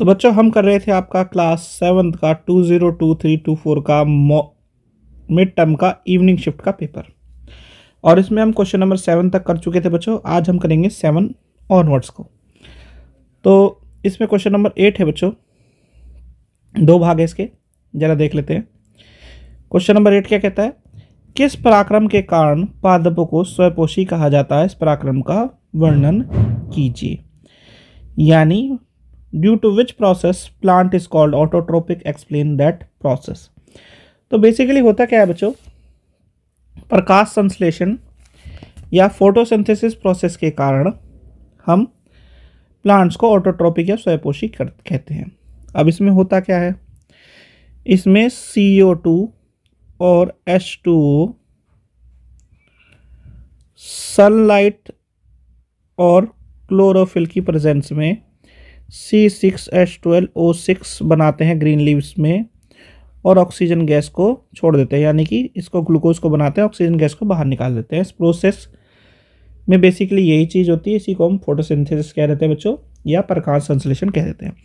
तो बच्चों, हम कर रहे थे आपका क्लास सेवन्थ का two zero two three two four का मिड टर्म का इवनिंग शिफ्ट का पेपर और इसमें हम क्वेश्चन नंबर सेवन तक कर चुके थे बच्चों। आज हम करेंगे सेवन ऑनवर्ड्स को। तो इसमें क्वेश्चन नंबर एट है बच्चों। दो भाग है इसके। ज़रा देख लेते हैं। क्वेश्चन नंबर एट क्या कहता है? किस पराक्रम के कारण पादपों को स्वपोषी कहा जाता है? इस पराक्रम का वर्णन कीजिए। यानी due to which process plant is called autotropic explain that process तो बेसिकली होता क्या है बच्चों? प्रकाश संश्लेषण या फोटोसिंथेसिस प्रोसेस के कारण हम प्लांट्स को ऑटोट्रोपिक या स्वयपोषी कहते हैं। अब इसमें होता क्या है? इसमें सी ओ टू और एच टू ओ सनलाइट और क्लोरोफिल की प्रेजेंस में C six H twelve O six बनाते हैं ग्रीन लीव्स में और ऑक्सीजन गैस को छोड़ देते हैं, यानी कि इसको ग्लूकोज को बनाते हैं ऑक्सीजन गैस को बाहर निकाल देते हैं। इस प्रोसेस में बेसिकली यही चीज़ होती है, इसी को हम फोटोसिंथेसिस कह देते हैं बच्चों, या प्रकाश संश्लेषण कह देते हैं।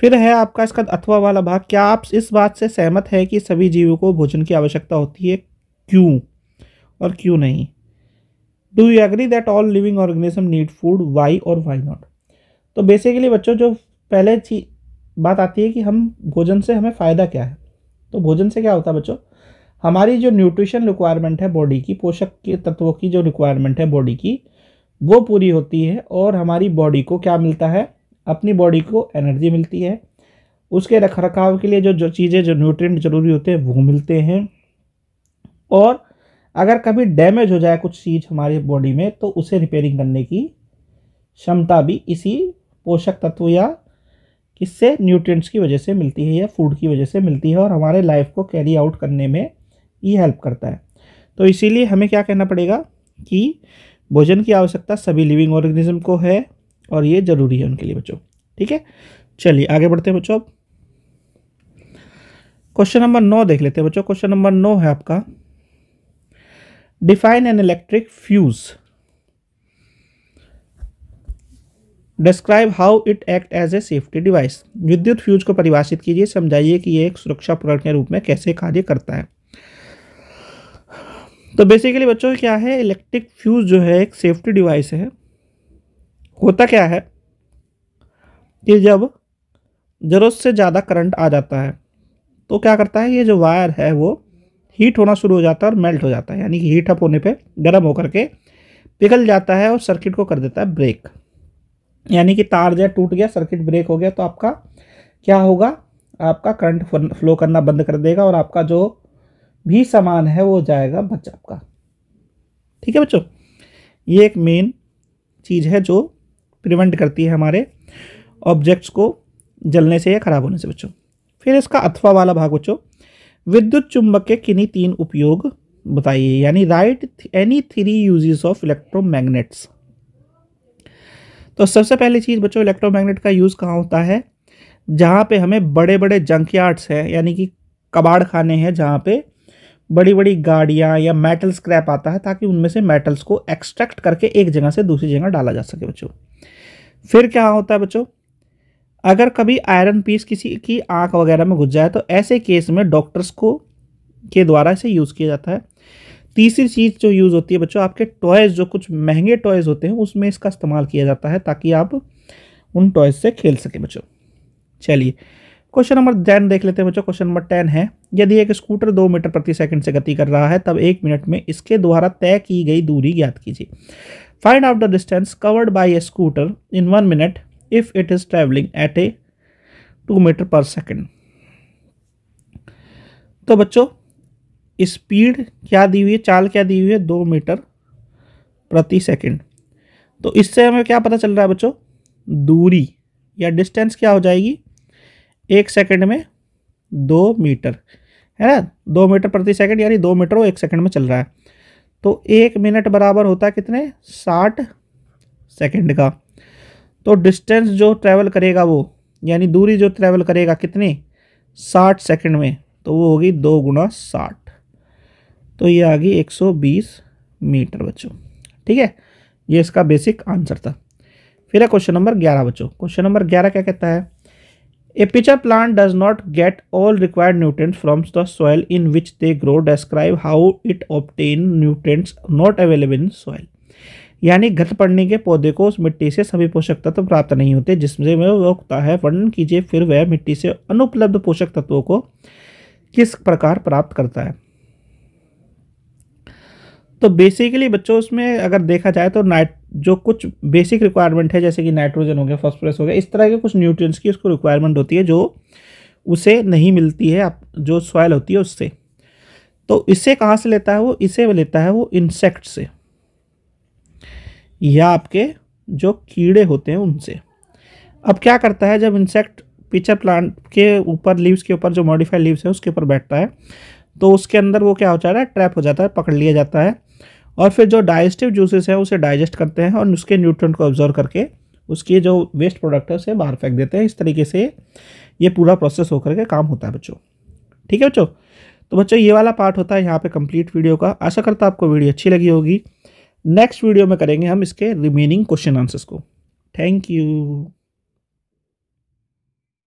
फिर है आपका इसका अथवा वाला भाग, क्या आप इस बात से सहमत है कि सभी जीवों को भोजन की आवश्यकता होती है? क्यों? और क्यों नहीं? Do you agree that all living organism need food why और वाई नॉट तो बेसिकली बच्चों, जो पहले चीज़ बात आती है कि हम भोजन से हमें फ़ायदा क्या है? तो भोजन से क्या होता है बच्चों? हमारी जो न्यूट्रिशन रिक्वायरमेंट है बॉडी की, पोषक के तत्वों की जो रिक्वायरमेंट है बॉडी की, वो पूरी होती है और हमारी बॉडी को क्या मिलता है? अपनी बॉडी को एनर्जी मिलती है। उसके रख रखाव के लिए जो जो चीज़ें, जो न्यूट्रिएंट ज़रूरी होते हैं, वो मिलते हैं। और अगर कभी डैमेज हो जाए कुछ चीज़ हमारी बॉडी में तो उसे रिपेयरिंग करने की क्षमता भी इसी पोषक तत्व या किससे न्यूट्रिएंट्स की वजह से मिलती है या फ़ूड की वजह से मिलती है और हमारे लाइफ को कैरी आउट करने में ये हेल्प करता है। तो इसीलिए हमें क्या कहना पड़ेगा कि भोजन की आवश्यकता सभी लिविंग ऑर्गेनिज्म को है और ये ज़रूरी है उनके लिए बच्चों, ठीक है? चलिए आगे बढ़ते हैं बच्चों अब। क्वेश्चन नंबर नौ देख लेते हैं बच्चों। क्वेश्चन नंबर नौ है आपका। Define an electric fuse describe how it act as a safety device विद्युत फ्यूज को परिभाषित कीजिए, समझाइए कि यह एक सुरक्षा उपकरण के रूप में कैसे कार्य करता है। तो बेसिकली बच्चों, क्या है? इलेक्ट्रिक फ्यूज जो है, एक सेफ्टी डिवाइस है। होता क्या है? कि जब ज़रूरत से ज़्यादा करंट आ जाता है तो क्या करता है? ये जो वायर है, वो हीट होना शुरू हो जाता है और मेल्ट हो जाता है। यानी कि हीट अप होने पे गर्म होकर के पिघल जाता है और सर्किट को कर देता है ब्रेक यानी कि तार जो टूट गया सर्किट ब्रेक हो गया तो आपका क्या होगा? आपका करंट फ्लो करना बंद कर देगा और आपका जो भी सामान है वो जाएगा बच आपका। ठीक है बच्चों? ये एक मेन चीज़ है जो प्रिवेंट करती है हमारे ऑब्जेक्ट्स को जलने से या ख़राब होने से बच्चों। फिर इसका अथवा वाला भाग बच्चों, विद्युत चुंबक के किन्हीं तीन उपयोग बताइए, यानी write any three uses of electromagnets तो सबसे पहली चीज़ बच्चों इलेक्ट्रोमैग्नेट का यूज़ कहाँ होता है? जहाँ पे हमें बड़े बड़े जंक यार्ड्स हैं, यानी कि कबाड़ खाने हैं, जहाँ पे बड़ी बड़ी गाड़ियाँ या मेटल स्क्रैप आता है, ताकि उनमें से मेटल्स को एक्सट्रैक्ट करके एक जगह से दूसरी जगह डाला जा सके बच्चों। फिर क्या होता है बच्चों? अगर कभी आयरन पीस किसी की आँख वगैरह में घुस जाए तो ऐसे केस में डॉक्टर्स को, के द्वारा इसे यूज़ किया जाता है। तीसरी चीज़ जो यूज़ होती है बच्चों, आपके टॉयज़ जो कुछ महँगे टॉयज़ होते हैं, उसमें इसका इस्तेमाल किया जाता है ताकि आप उन टॉयज़ से खेल सकें बच्चों। चलिए क्वेश्चन नंबर टेन देख लेते हैं बच्चों क्वेश्चन नंबर टेन है। यदि एक स्कूटर दो मीटर प्रति सेकंड से गति कर रहा है, तब एक मिनट में इसके द्वारा तय की गई दूरी ज्ञात कीजिए। Find out the distance covered by a scooter in one minute if it is travelling at a two metre per second तो बच्चों स्पीड क्या दी हुई है? चाल क्या दी हुई है? दो मीटर प्रति सेकंड। तो इससे हमें क्या पता चल रहा है बच्चों? दूरी या डिस्टेंस क्या हो जाएगी? एक सेकंड में दो मीटर। है ना? दो मीटर प्रति सेकंड, यानी दो मीटर वो एक सेकंड में चल रहा है। तो एक मिनट बराबर होता है कितने? साठ सेकंड का। तो डिस्टेंस जो ट्रैवल करेगा वो, यानी दूरी जो ट्रैवल करेगा कितनी? साठ सेकंड में तो वो होगी दो गुना साठ। तो ये आ गई 120 मीटर बच्चों। ठीक है? ये इसका बेसिक आंसर था। फिर है क्वेश्चन नंबर ग्यारह बच्चों। क्वेश्चन नंबर ग्यारह क्या कहता है? A pitcher plant does not get all required nutrients from the soil in which they grow. Describe how it obtain nutrients not available in soil. यानी घट पड़ने के पौधे को उस मिट्टी से सभी पोषक तत्व प्राप्त नहीं होते, जिसमें वह होता है। वर्णन कीजिए, फिर वह मिट्टी से अनुपलब्ध पोषक तत्वों को किस प्रकार प्राप्त करता है? तो बेसिकली बच्चों, उसमें अगर देखा जाए तो नाइट जो कुछ बेसिक रिक्वायरमेंट है, जैसे कि नाइट्रोजन हो गया फॉस्फोरस हो गया, इस तरह के कुछ न्यूट्रिएंट्स की उसको रिक्वायरमेंट होती है, जो उसे नहीं मिलती है, आप, जो सॉइल होती है उससे। तो इससे कहाँ से लेता है वो? इसे लेता है वो इंसेक्ट से। या आपके जो कीड़े होते हैं उनसे। अब क्या करता है, जब इंसेक्ट पिचर प्लांट के ऊपर लीव्स के ऊपर, जो मॉडिफाइड लीव्स है, उसके ऊपर बैठता है तो उसके अंदर वो क्या हो जाता है? ट्रैप हो जाता है, पकड़ लिया जाता है। और फिर जो डाइजेस्टिव जूसेस हैं, उसे डाइजेस्ट करते हैं और उसके न्यूट्रन को ऑब्ज़र्व करके उसकी जो वेस्ट प्रोडक्ट है, उसे बाहर फेंक देते हैं। इस तरीके से ये पूरा प्रोसेस होकर के काम होता है बच्चों। ठीक है बच्चों? तो बच्चों, ये वाला पार्ट होता है यहाँ पे कंप्लीट वीडियो का। आशा करता आपको वीडियो अच्छी लगी होगी। नेक्स्ट वीडियो में करेंगे हम इसके रिमेनिंग क्वेश्चन आंसर्स को। Thank you